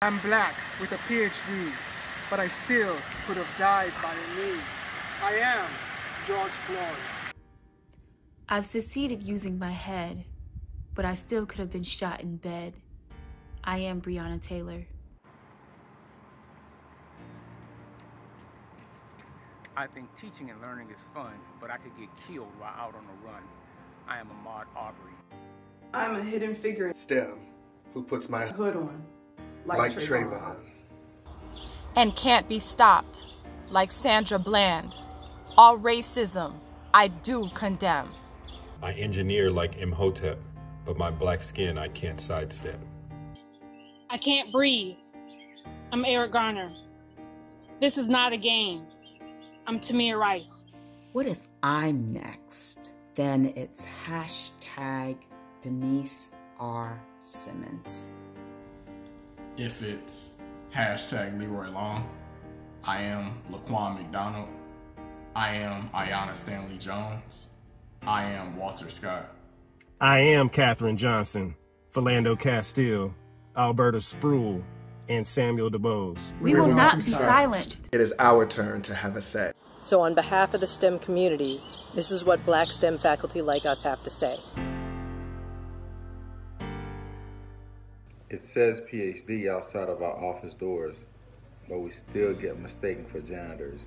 I'm black with a PhD, but I still could have died by a knee. I am George Floyd. I've succeeded using my head, but I still could have been shot in bed. I am Breonna Taylor. I think teaching and learning is fun, but I could get killed while out on the run. I am Ahmaud Arbery. I'm a hidden figure. In STEM, who puts my hood on, like, like Trayvon. Trayvon. And can't be stopped, like Sandra Bland. All racism, I do condemn. I engineer like Imhotep, but my black skin I can't sidestep. I can't breathe. I'm Eric Garner. This is not a game. I'm Tamir Rice. What if I'm next? Then it's hashtag Denise R. Simmons. If it's hashtag Leroy Long, I am Laquan McDonald. I am Aiyana Stanley Jones. I am Walter Scott. I am Katherine Johnson, Philando Castile, Alberta Spruill, and Samuel DuBose. We, we will, will not be silent. It is our turn to have a say. So on behalf of the STEM community, this is what black STEM faculty like us have to say. It says PhD outside of our office doors, but we still get mistaken for janitors.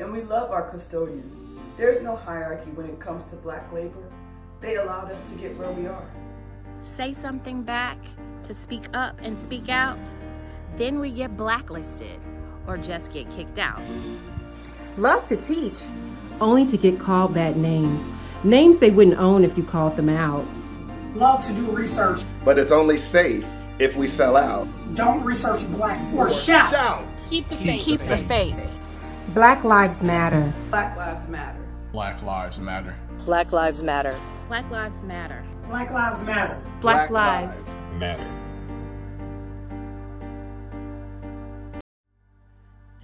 And we love our custodians. There's no hierarchy when it comes to black labor. They allowed us to get where we are. Say something back, to speak up and speak out, then we get blacklisted or just get kicked out. Love to teach, only to get called bad names. Names they wouldn't own if you called them out. Love to do research. But it's only safe if we sell out. Don't research black or, or shout. shout. Keep the faith. Keep the faith. Black lives matter. Black lives matter. Black lives matter. Black lives matter. Black lives matter. Black lives matter. Black, Black lives. lives matter.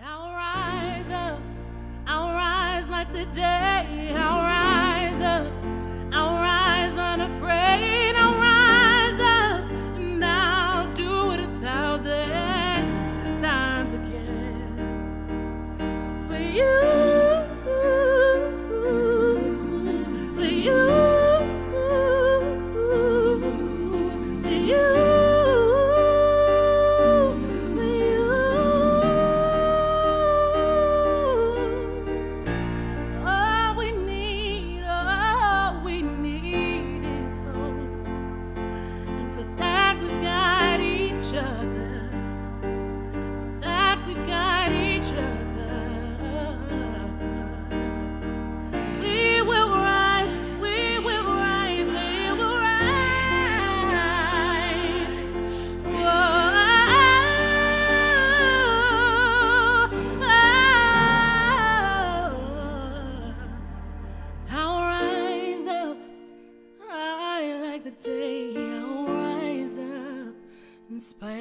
I'll rise up. I'll rise like the day. I'll the day I'll rise up, inspired.